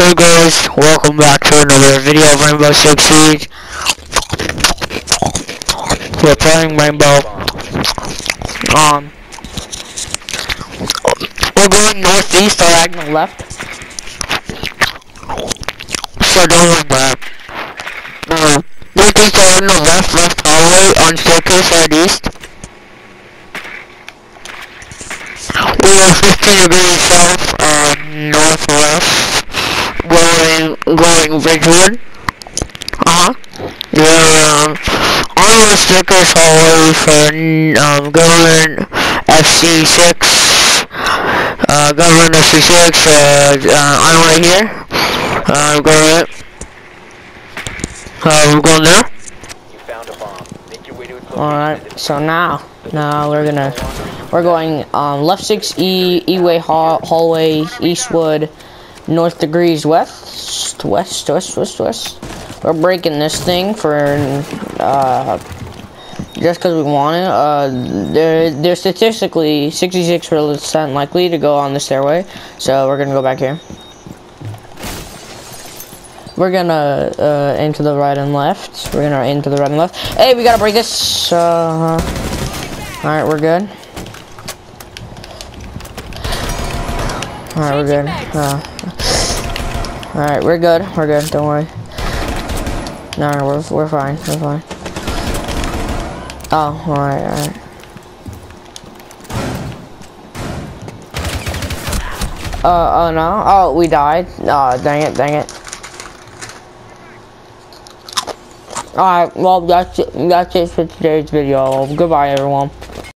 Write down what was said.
Hey guys, welcome back to another video of Rainbow Six Siege. We're playing Rainbow. Um, we're going northeast, diagonal left. So don't look back. Uh, northeast, diagonal left, left hallway, on staircase, right east. We are 15 degrees south, uh, northwest going going Ridgewood. Uh huh. Yeah. Um, on the stickers hallway for um government FC six. Uh, government FC six. Uh, uh, I'm right here. Uh, going. Uh, we're going there. Your way. Alright, so now, now we're gonna, we're going, um, left 6 E, E-way hall, hallway, Eastwood, north degrees west, west, west, west, west. We're breaking this thing for, uh, just because we want it. Uh, they're, they're statistically 66% likely to go on the stairway, so we're gonna go back here. We're gonna, uh, into the right and left. We're gonna into the right and left. Hey, we gotta break this. Uh, Alright, we're good. Alright, we're good. Uh, Alright, we're good. We're good. Don't worry. No, we're, we're fine. We're fine. Oh, alright, alright. Uh, oh no. Oh, we died. Oh, dang it, dang it. Alright, well, that's it, that's it for today's video. Goodbye, everyone.